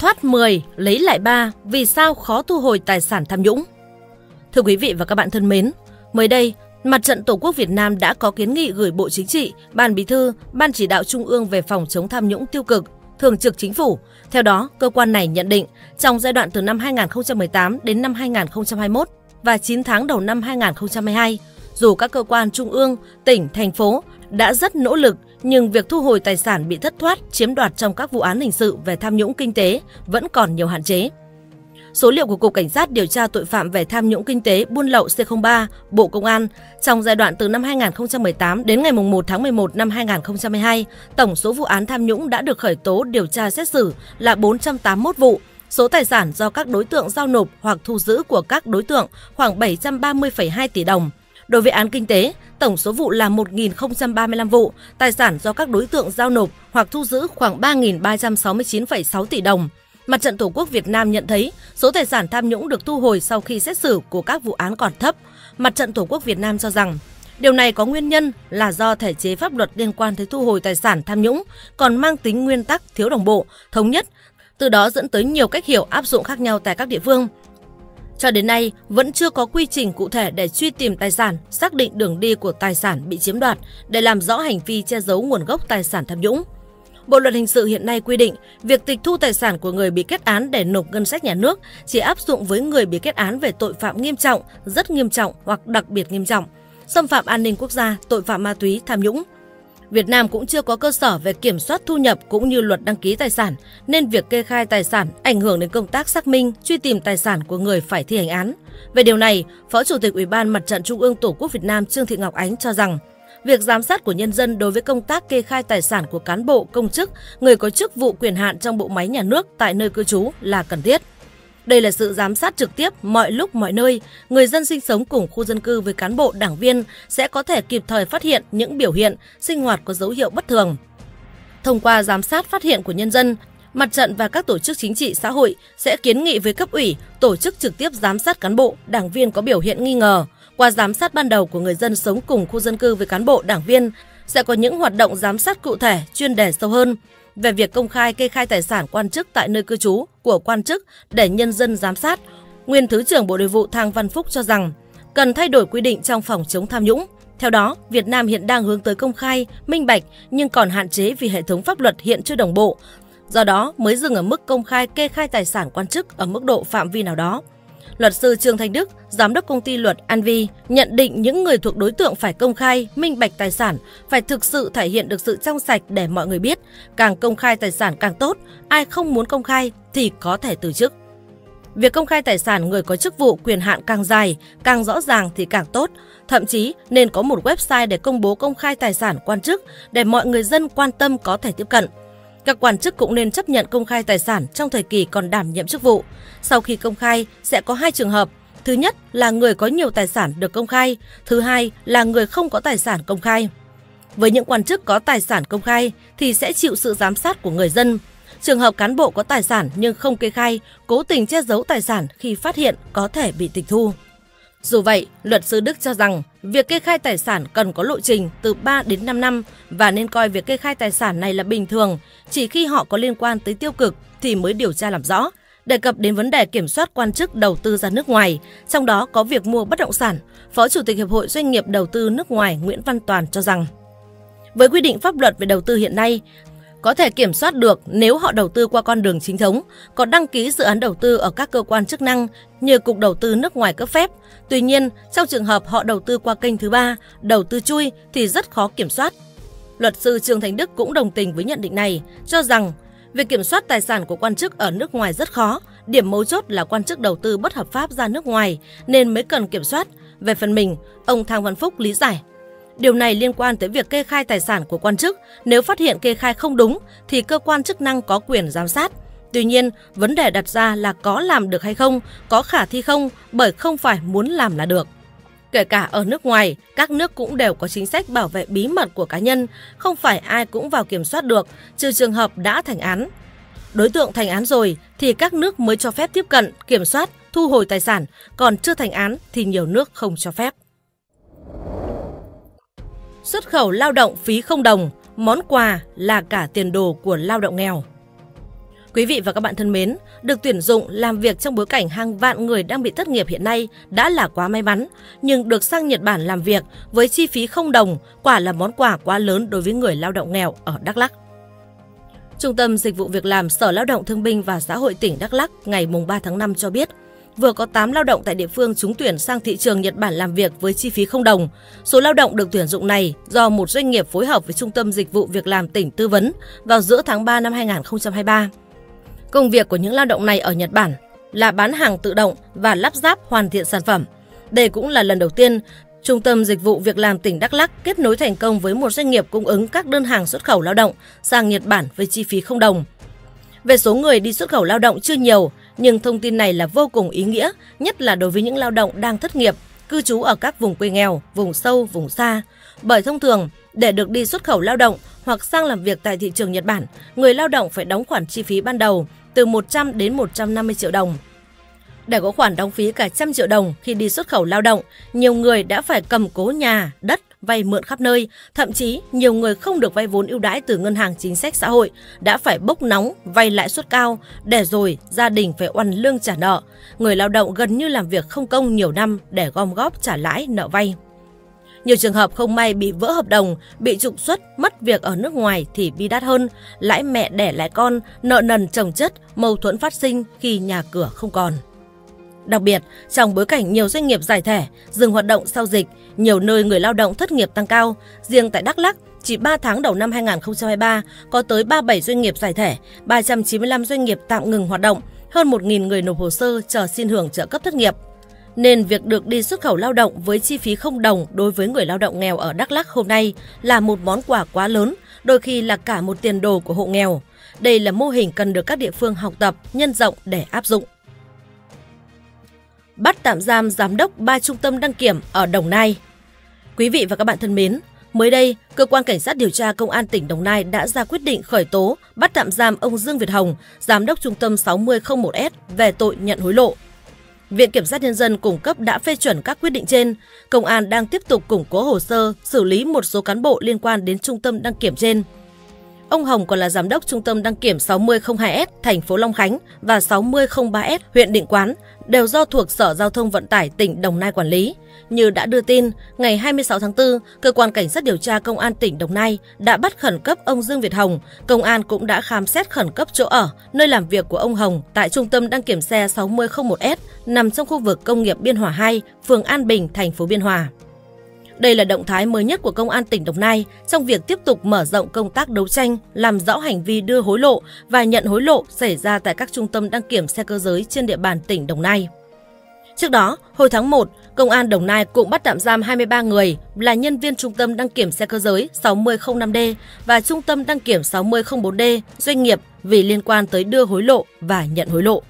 thoát 10, lấy lại 3, vì sao khó thu hồi tài sản tham nhũng? Thưa quý vị và các bạn thân mến, mới đây, Mặt trận Tổ quốc Việt Nam đã có kiến nghị gửi Bộ Chính trị, Ban Bí thư, Ban chỉ đạo Trung ương về phòng chống tham nhũng tiêu cực, Thường trực Chính phủ. Theo đó, cơ quan này nhận định trong giai đoạn từ năm 2018 đến năm 2021 và 9 tháng đầu năm 2022, dù các cơ quan trung ương, tỉnh, thành phố đã rất nỗ lực nhưng việc thu hồi tài sản bị thất thoát, chiếm đoạt trong các vụ án hình sự về tham nhũng kinh tế vẫn còn nhiều hạn chế. Số liệu của Cục Cảnh sát điều tra tội phạm về tham nhũng kinh tế buôn lậu C03, Bộ Công an trong giai đoạn từ năm 2018 đến ngày 1 tháng 11 năm 2022, tổng số vụ án tham nhũng đã được khởi tố điều tra xét xử là 481 vụ, Số tài sản do các đối tượng giao nộp hoặc thu giữ của các đối tượng khoảng 730,2 tỷ đồng. Đối với án kinh tế, tổng số vụ là 1.035 vụ, tài sản do các đối tượng giao nộp hoặc thu giữ khoảng 3.369,6 tỷ đồng. Mặt trận Tổ quốc Việt Nam nhận thấy số tài sản tham nhũng được thu hồi sau khi xét xử của các vụ án còn thấp. Mặt trận Tổ quốc Việt Nam cho rằng Điều này có nguyên nhân là do thể chế pháp luật liên quan tới thu hồi tài sản tham nhũng còn mang tính nguyên tắc thiếu đồng bộ, thống nhất, từ đó dẫn tới nhiều cách hiểu áp dụng khác nhau tại các địa phương. Cho đến nay, vẫn chưa có quy trình cụ thể để truy tìm tài sản, xác định đường đi của tài sản bị chiếm đoạt để làm rõ hành vi che giấu nguồn gốc tài sản tham nhũng. Bộ luật hình sự hiện nay quy định việc tịch thu tài sản của người bị kết án để nộp ngân sách nhà nước chỉ áp dụng với người bị kết án về tội phạm nghiêm trọng, rất nghiêm trọng hoặc đặc biệt nghiêm trọng, xâm phạm an ninh quốc gia, tội phạm ma túy, tham nhũng. Việt Nam cũng chưa có cơ sở về kiểm soát thu nhập cũng như luật đăng ký tài sản, nên việc kê khai tài sản ảnh hưởng đến công tác xác minh, truy tìm tài sản của người phải thi hành án. Về điều này, Phó Chủ tịch Ủy ban Mặt trận Trung ương Tổ quốc Việt Nam Trương Thị Ngọc Ánh cho rằng, việc giám sát của nhân dân đối với công tác kê khai tài sản của cán bộ, công chức, người có chức vụ quyền hạn trong bộ máy nhà nước tại nơi cư trú là cần thiết. Đây là sự giám sát trực tiếp mọi lúc mọi nơi, người dân sinh sống cùng khu dân cư với cán bộ đảng viên sẽ có thể kịp thời phát hiện những biểu hiện, sinh hoạt có dấu hiệu bất thường. Thông qua giám sát phát hiện của nhân dân, mặt trận và các tổ chức chính trị xã hội sẽ kiến nghị với cấp ủy, tổ chức trực tiếp giám sát cán bộ, đảng viên có biểu hiện nghi ngờ. Qua giám sát ban đầu của người dân sống cùng khu dân cư với cán bộ, đảng viên sẽ có những hoạt động giám sát cụ thể, chuyên đề sâu hơn về việc công khai kê khai tài sản quan chức tại nơi cư trú của quan chức để nhân dân giám sát, nguyên Thứ trưởng Bộ Nội vụ Thang Văn Phúc cho rằng cần thay đổi quy định trong phòng chống tham nhũng. Theo đó, Việt Nam hiện đang hướng tới công khai, minh bạch nhưng còn hạn chế vì hệ thống pháp luật hiện chưa đồng bộ. Do đó mới dừng ở mức công khai kê khai tài sản quan chức ở mức độ phạm vi nào đó. Luật sư Trương Thanh Đức, giám đốc công ty luật Anvi, nhận định những người thuộc đối tượng phải công khai, minh bạch tài sản, phải thực sự thể hiện được sự trong sạch để mọi người biết. Càng công khai tài sản càng tốt, ai không muốn công khai thì có thể từ chức. Việc công khai tài sản người có chức vụ quyền hạn càng dài, càng rõ ràng thì càng tốt. Thậm chí nên có một website để công bố công khai tài sản quan chức để mọi người dân quan tâm có thể tiếp cận. Các quan chức cũng nên chấp nhận công khai tài sản trong thời kỳ còn đảm nhiệm chức vụ. Sau khi công khai sẽ có hai trường hợp. Thứ nhất là người có nhiều tài sản được công khai, thứ hai là người không có tài sản công khai. Với những quan chức có tài sản công khai thì sẽ chịu sự giám sát của người dân. Trường hợp cán bộ có tài sản nhưng không kê khai, cố tình che giấu tài sản khi phát hiện có thể bị tịch thu. Dù vậy, luật sư Đức cho rằng việc kê khai tài sản cần có lộ trình từ 3 đến 5 năm và nên coi việc kê khai tài sản này là bình thường, chỉ khi họ có liên quan tới tiêu cực thì mới điều tra làm rõ. Đề cập đến vấn đề kiểm soát quan chức đầu tư ra nước ngoài, trong đó có việc mua bất động sản, Phó Chủ tịch Hiệp hội Doanh nghiệp Đầu tư nước ngoài Nguyễn Văn Toàn cho rằng với quy định pháp luật về đầu tư hiện nay, có thể kiểm soát được nếu họ đầu tư qua con đường chính thống, có đăng ký dự án đầu tư ở các cơ quan chức năng như Cục Đầu tư nước ngoài cấp phép. Tuy nhiên, trong trường hợp họ đầu tư qua kênh thứ ba, đầu tư chui thì rất khó kiểm soát. Luật sư Trương Thành Đức cũng đồng tình với nhận định này, cho rằng việc kiểm soát tài sản của quan chức ở nước ngoài rất khó, điểm mấu chốt là quan chức đầu tư bất hợp pháp ra nước ngoài nên mới cần kiểm soát. Về phần mình, ông Thang Văn Phúc lý giải Điều này liên quan tới việc kê khai tài sản của quan chức. Nếu phát hiện kê khai không đúng thì cơ quan chức năng có quyền giám sát. Tuy nhiên, vấn đề đặt ra là có làm được hay không, có khả thi không, bởi không phải muốn làm là được. Kể cả ở nước ngoài, các nước cũng đều có chính sách bảo vệ bí mật của cá nhân, không phải ai cũng vào kiểm soát được, trừ trường hợp đã thành án. Đối tượng thành án rồi thì các nước mới cho phép tiếp cận, kiểm soát, thu hồi tài sản, còn chưa thành án thì nhiều nước không cho phép. Xuất khẩu lao động phí không đồng, món quà là cả tiền đồ của lao động nghèo. Quý vị và các bạn thân mến, được tuyển dụng làm việc trong bối cảnh hàng vạn người đang bị thất nghiệp hiện nay đã là quá may mắn, nhưng được sang Nhật Bản làm việc với chi phí không đồng quả là món quà quá lớn đối với người lao động nghèo ở Đắk Lắk. Trung tâm Dịch vụ Việc làm Sở Lao động Thương binh và Xã hội tỉnh Đắk Lắk ngày 3 tháng 5 cho biết, vừa có 8 lao động tại địa phương trúng tuyển sang thị trường Nhật Bản làm việc với chi phí không đồng. Số lao động được tuyển dụng này do một doanh nghiệp phối hợp với Trung tâm Dịch vụ Việc làm tỉnh tư vấn vào giữa tháng 3 năm 2023. Công việc của những lao động này ở Nhật Bản là bán hàng tự động và lắp ráp hoàn thiện sản phẩm. Đây cũng là lần đầu tiên Trung tâm Dịch vụ Việc làm tỉnh Đắk Lắk kết nối thành công với một doanh nghiệp cung ứng các đơn hàng xuất khẩu lao động sang Nhật Bản với chi phí không đồng. Về số người đi xuất khẩu lao động chưa nhiều, nhưng thông tin này là vô cùng ý nghĩa, nhất là đối với những lao động đang thất nghiệp, cư trú ở các vùng quê nghèo, vùng sâu, vùng xa. Bởi thông thường, để được đi xuất khẩu lao động hoặc sang làm việc tại thị trường Nhật Bản, người lao động phải đóng khoản chi phí ban đầu từ 100 đến 150 triệu đồng. Để có khoản đóng phí cả trăm triệu đồng khi đi xuất khẩu lao động, nhiều người đã phải cầm cố nhà, đất, vay mượn khắp nơi, thậm chí nhiều người không được vay vốn ưu đãi từ ngân hàng chính sách xã hội đã phải bốc nóng vay lãi suất cao để rồi gia đình phải oằn lương trả nợ. Người lao động gần như làm việc không công nhiều năm để gom góp trả lãi nợ vay. Nhiều trường hợp không may bị vỡ hợp đồng, bị trục xuất, mất việc ở nước ngoài thì bi đắt hơn, lãi mẹ đẻ lãi con, nợ nần chồng chất, mâu thuẫn phát sinh khi nhà cửa không còn. Đặc biệt, trong bối cảnh nhiều doanh nghiệp giải thể, dừng hoạt động sau dịch, nhiều nơi người lao động thất nghiệp tăng cao. Riêng tại Đắk Lắk, chỉ 3 tháng đầu năm 2023 có tới 37 doanh nghiệp giải thể, 395 doanh nghiệp tạm ngừng hoạt động, hơn 1.000 người nộp hồ sơ chờ xin hưởng trợ cấp thất nghiệp. Nên việc được đi xuất khẩu lao động với chi phí không đồng đối với người lao động nghèo ở Đắk Lắk hôm nay là một món quà quá lớn, đôi khi là cả một tiền đồ của hộ nghèo. Đây là mô hình cần được các địa phương học tập, nhân rộng để áp dụng bắt tạm giam giám đốc ba trung tâm đăng kiểm ở Đồng Nai. Quý vị và các bạn thân mến, mới đây, cơ quan cảnh sát điều tra công an tỉnh Đồng Nai đã ra quyết định khởi tố bắt tạm giam ông Dương Việt Hồng, giám đốc trung tâm 6001S về tội nhận hối lộ. Viện Kiểm sát Nhân dân cung cấp đã phê chuẩn các quyết định trên. Công an đang tiếp tục củng cố hồ sơ, xử lý một số cán bộ liên quan đến trung tâm đăng kiểm trên. Ông Hồng còn là giám đốc trung tâm đăng kiểm 6002S thành phố Long Khánh và 6003S huyện Định Quán, đều do thuộc Sở Giao thông Vận tải tỉnh Đồng Nai quản lý. Như đã đưa tin, ngày 26 tháng 4, cơ quan cảnh sát điều tra công an tỉnh Đồng Nai đã bắt khẩn cấp ông Dương Việt Hồng. Công an cũng đã khám xét khẩn cấp chỗ ở, nơi làm việc của ông Hồng tại trung tâm đăng kiểm xe 6001S nằm trong khu vực công nghiệp Biên Hòa 2, phường An Bình, thành phố Biên Hòa. Đây là động thái mới nhất của Công an tỉnh Đồng Nai trong việc tiếp tục mở rộng công tác đấu tranh, làm rõ hành vi đưa hối lộ và nhận hối lộ xảy ra tại các trung tâm đăng kiểm xe cơ giới trên địa bàn tỉnh Đồng Nai. Trước đó, hồi tháng 1, Công an Đồng Nai cũng bắt tạm giam 23 người là nhân viên Trung tâm đăng kiểm xe cơ giới 6005D và Trung tâm đăng kiểm 6004D doanh nghiệp vì liên quan tới đưa hối lộ và nhận hối lộ.